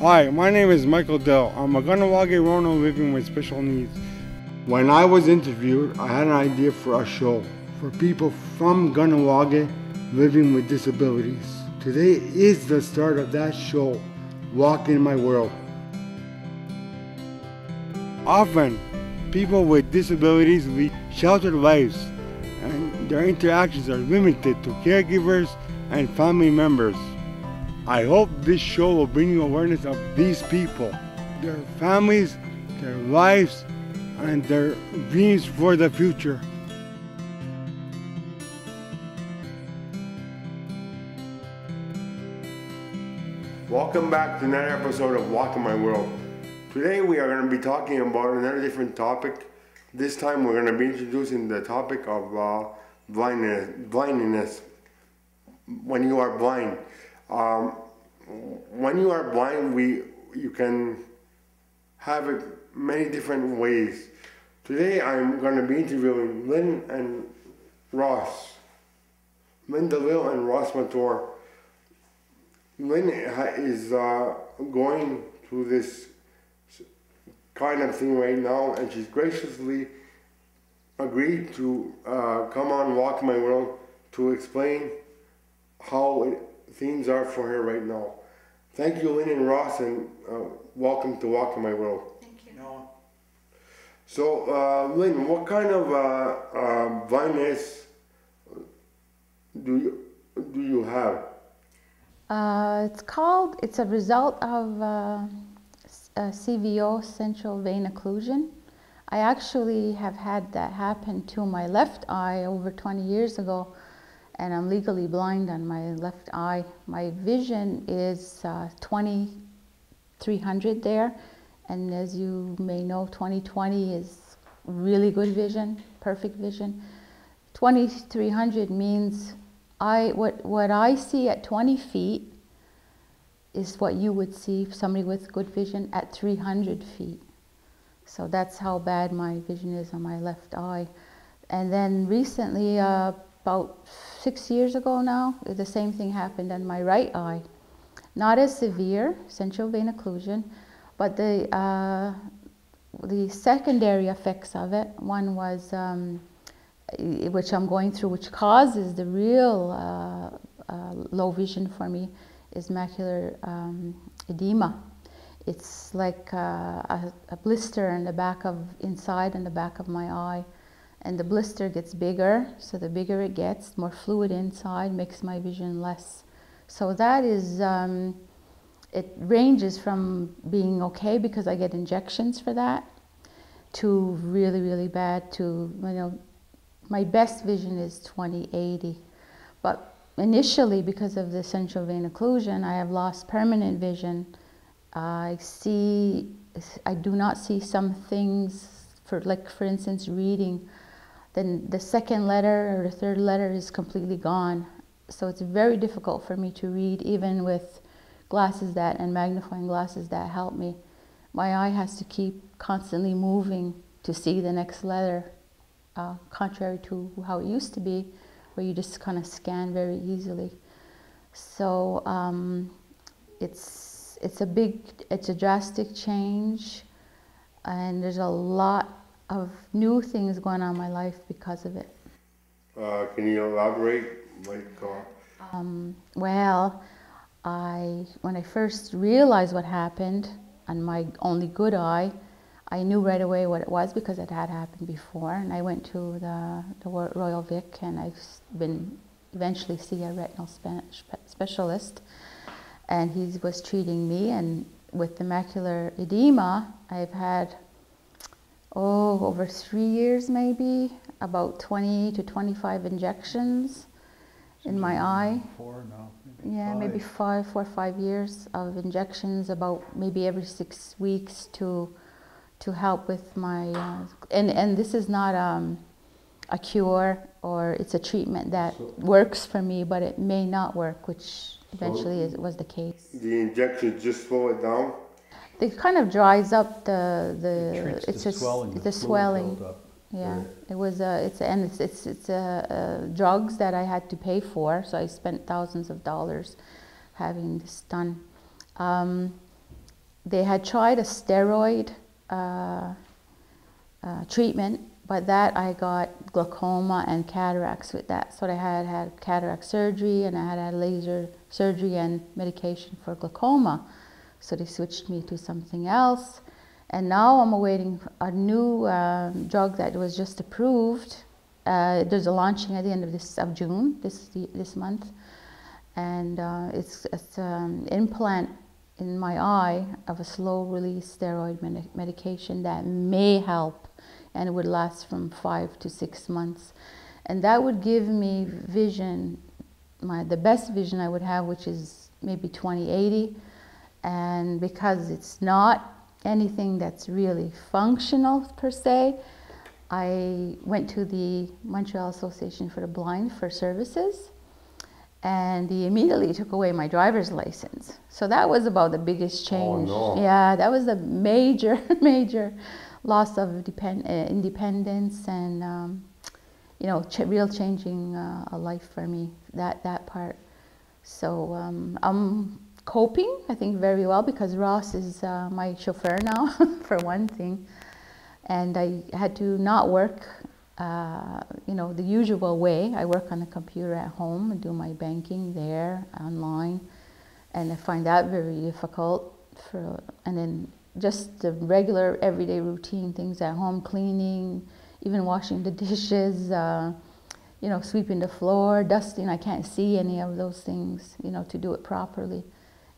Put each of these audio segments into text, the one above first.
Hi, my name is Michael Dell. I'm a Kahnawake Rono living with special needs. When I was interviewed, I had an idea for a show for people from Kahnawake living with disabilities. Today is the start of that show, Walk in My World. Often, people with disabilities lead sheltered lives, and their interactions are limited to caregivers and family members. I hope this show will bring you awareness of these people, their families, their lives, and their dreams for the future. Welcome back to another episode of Walk in My World. Today we are going to be talking about another different topic. This time we're going to be introducing the topic of uh, blindness, blindness. When you are blind, um, when you are blind, we you can have it many different ways. Today I'm going to be interviewing Lynn and Ross, Lynn Delisle and Ross Montour. Lynn is uh, going through this kind of thing right now, and she's graciously agreed to uh, come on Walk My World to explain how it, things are for her right now. Thank you, Lynn and Ross, and uh, welcome to Walk in My World. Thank you. No, So, uh, Lynn, what kind of uh, uh, blindness do you do you have? Uh, it's called, it's a result of uh, s- uh, CVO, central vein occlusion. I actually have had that happen to my left eye over 20 years ago, and I'm legally blind on my left eye. My vision is uh, 2300 there, and as you may know, 2020 is really good vision, perfect vision. 2300 means I what what I see at 20 feet is what you would see somebody with good vision at 300 feet. So that's how bad my vision is on my left eye. And then recently, uh, about six years ago now, the same thing happened on my right eye. Not as severe, central vein occlusion, but the uh, the secondary effects of it. One was um, which I'm going through, which causes the real uh, uh, low vision for me, is macular um, edema. It's like uh, a, a blister in the back of inside in the back of my eye, and the blister gets bigger. So the bigger it gets, more fluid inside makes my vision less. So that is. Um, it ranges from being okay because I get injections for that to really, really bad to, you know, my best vision is 2080. But initially, because of the central vein occlusion, I have lost permanent vision. I see, I do not see some things, for like for instance, reading. Then the second letter or the third letter is completely gone. So it's very difficult for me to read, even with glasses that and magnifying glasses that help me. My eye has to keep constantly moving to see the next letter uh, contrary to how it used to be, where you just kind of scan very easily. So um, it's it's a big, it's a drastic change, and there's a lot of new things going on in my life because of it. Uh, can you elaborate? Like, uh, Um, well, I when I first realized what happened on my only good eye, I knew right away what it was because it had happened before, and I went to the, the Royal Vic, and I've been eventually see a retinal spe- spe- specialist, and he was treating me, and with the macular edema, I've had oh over three years maybe, about 20 to 25 injections in my eye. Four, no, maybe Yeah, maybe five. five, four or five years of injections, about maybe every six weeks to to help with my uh, and and this is not um, a cure or it's a treatment that So- works for me, but it may not work, which eventually is, was the case. the injection just slow it down? It kind of dries up the the It it's the just swelling, the, the swelling. Yeah, it was uh, it's and it's it's it's uh, uh, drugs that I had to pay for, so I spent thousands of dollars having this done. Um, they had tried a steroid uh, uh, treatment, but that I got glaucoma and cataracts with that. So I had had cataract surgery and I had had laser surgery and medication for glaucoma. So they switched me to something else. And now I'm awaiting a new um, drug that was just approved. Uh, there's a launching at the end of this of June this this month, and uh, it's, it's an implant in my eye of a slow release steroid med- medication that may help, and it would last from five to six months, and that would give me vision, my the best vision I would have, which is maybe 20/80, and because it's not anything that's really functional per se. I went to the Montreal Association for the Blind for services, and they immediately took away my driver's license. So that was about the biggest change. Oh, no. Yeah, that was a major, major loss of depend, uh, independence and um, you know, ch- real changing uh, a life for me. That that part. So um, I'm coping, I think, very well because Ross is uh, my chauffeur now, for one thing. And I had to not work, uh, you know, the usual way. I work on the computer at home and do my banking there online, and I find that very difficult. For and then just the regular everyday routine things at home, cleaning, even washing the dishes. Uh, you know, sweeping the floor, dusting. I can't see any of those things, you know, to do it properly.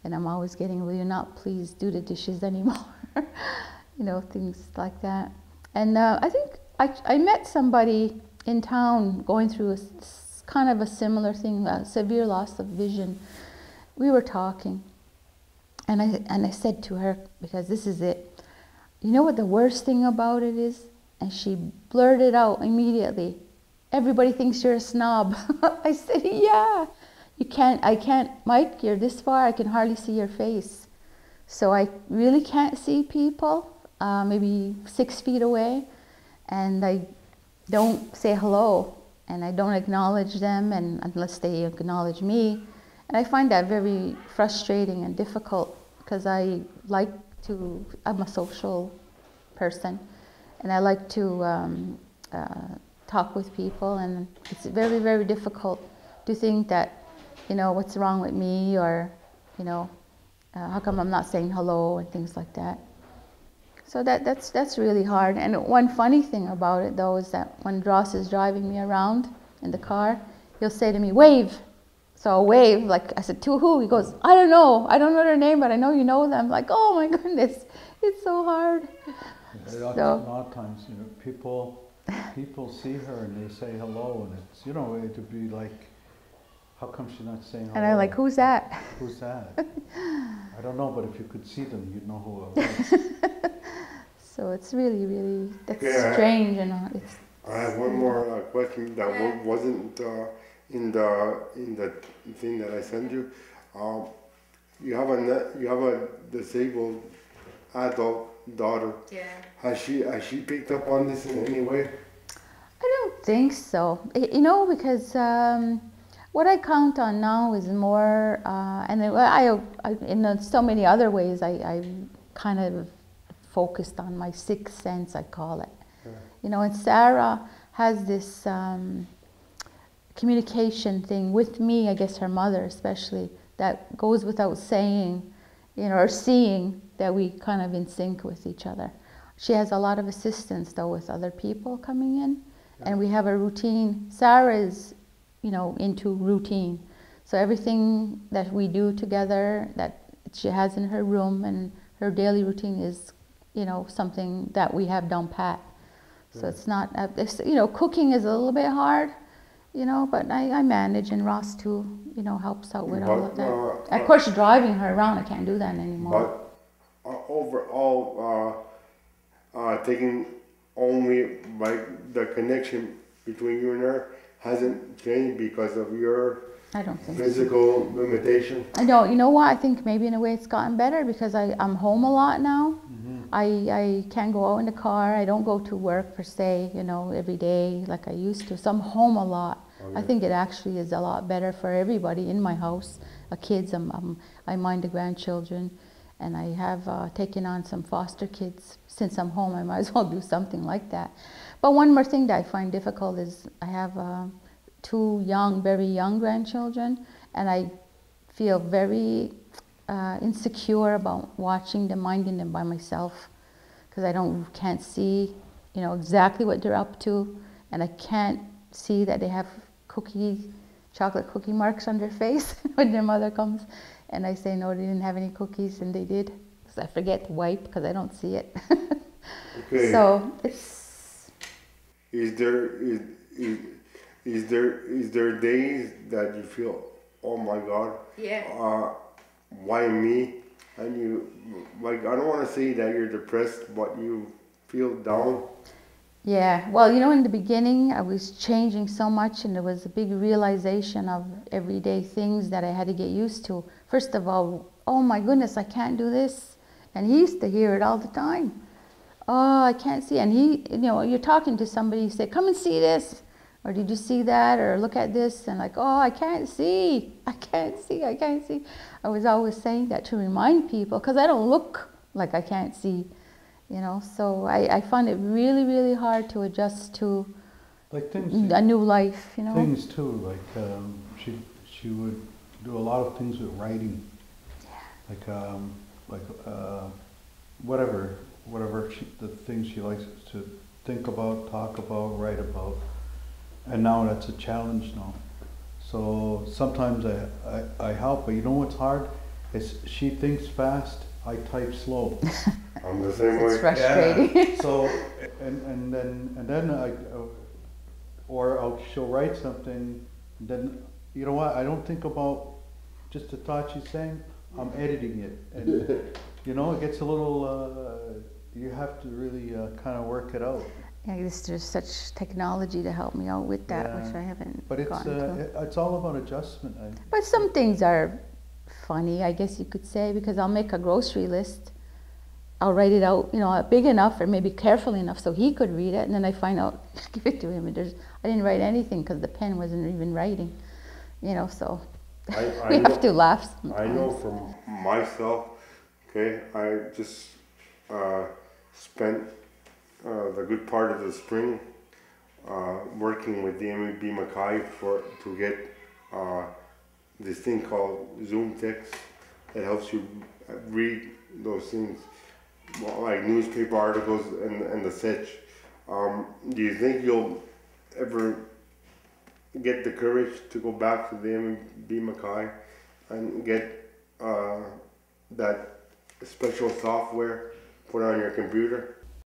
And I'm always getting, will you not please do the dishes anymore? you know, things like that. And uh, I think I, I met somebody in town going through a kind of a similar thing, a severe loss of vision. We were talking, and I, and I said to her, because this is it, you know what the worst thing about it is? And she blurted out immediately, everybody thinks you're a snob. I said, yeah. You can't, I can't, Mike, you're this far, I can hardly see your face. So I really can't see people, uh, maybe six feet away, and I don't say hello, and I don't acknowledge them, and unless they acknowledge me. And I find that very frustrating and difficult because I like to, I'm a social person, and I like to um, uh, talk with people, and it's very, very difficult to think that, you know, what's wrong with me, or, you know, uh, how come I'm not saying hello, and things like that. So that, that's, that's really hard. And one funny thing about it, though, is that when Ross is driving me around in the car, he'll say to me, wave. So I'll wave, like I said, to who? He goes, I don't know. I don't know their name, but I know you know them. Like, oh my goodness, it's so hard. A lot, So- a lot of times, you know, people people see her and they say hello, and it's you know it would be like, how come she's not saying hello? And I'm like, who's that? Who's that? I don't know, but if you could see them, you'd know who it was. So it's really, really, that's Yeah. strange and uh, it's, I have one more uh, question that Yeah. wasn't uh, in the in the thing that I sent you. Um, you have a you have a disabled adult daughter. yeah. Has she has she picked up on this in any way? I don't think so. You know, because um, what I count on now is more, uh, and I, I, in so many other ways, I, I kind of focused on my sixth sense, I call it. Yeah. You know, and Sarah has this um, communication thing with me, I guess her mother especially, that goes without saying, you know, or seeing that we kind of in sync with each other. She has a lot of assistance though with other people coming in, and we have a routine. Sarah is, you know, into routine, so everything that we do together that she has in her room and her daily routine is, you know, something that we have down pat. So Yeah. it's not, uh, it's, you know, cooking is a little bit hard, you know, but I, I manage, and Ross too, you know, helps out with all of that. uh, of course, driving her around, I can't do that anymore. But uh, overall, uh, uh, taking only like the connection between you and her hasn't changed because of your I don't think. so. physical limitation. I know. You know what? I think maybe in a way it's gotten better because I, I'm home a lot now. Mhm. I, I can go out in the car. I don't go to work per se, you know, every day like I used to. So I'm home a lot. I think it actually is a lot better for everybody in my house. Uh, kids, I'm, I'm, I mind the grandchildren. and I have uh, taken on some foster kids. Since I'm home, I might as well do something like that. But one more thing that I find difficult is I have uh, two young, very young grandchildren, and I feel very uh, insecure about watching them, minding them by myself, because I don't can't see, you know, exactly what they're up to, and I can't see that they have cookie, chocolate cookie marks on their face when their mother comes, and I say no, they didn't have any cookies, and they did. because I forget to wipe because I don't see it. Okay. So it's Is there is, is is there is there days that you feel, oh my God, yeah. uh, why me? And you like I don't want to say that you're depressed, but you feel down. Yeah, well, you know, in the beginning, I was changing so much, and there was a big realization of everyday things that I had to get used to. First of all, oh my goodness, I can't do this. And he used to hear it all the time. Oh, I can't see. And he, you know, you're talking to somebody, you say, come and see this. Or did you see that? Or look at this. And like, oh, I can't see. I can't see. I can't see. I was always saying that to remind people because I don't look like I can't see you know so I, I find it really really hard to adjust to Like things, a new life you know things too. Like um, she she would do a lot of things with writing. Like um, like uh, whatever whatever she, the things she likes to think about, talk about, write about. And now that's a challenge now. So sometimes I, I, I help, but you know what's hard? Is she thinks fast, I type slow. I'm the same it's way. frustrating Yeah, so, and, and then, and then I, uh, or I'll, she'll write something, then, you know what, I don't think about just the thought she's saying, I'm editing it. And, you know, it gets a little, uh, you have to really, uh, kinda work it out. yeah, there's, there's such technology to help me out with that which I haven't But it's, gotten uh, to. it- it's all about adjustment. I, but some things are funny I guess you could say because I'll make a grocery list I'll write it out you know big enough or maybe careful enough so he could read it and then I find out give it to him and there's I didn't write anything because the pen wasn't even writing you know so I, I we know, have to laugh I know from myself. Okay, I just uh, spent uh, the good part of the spring uh, working with the MAB Mackay for to get uh, this thing called ZoomText that helps you read those things, like newspaper articles and and the such. Um, do you think you'll ever get the courage to go back to the MAB Mackay and get uh, that special software put on your computer?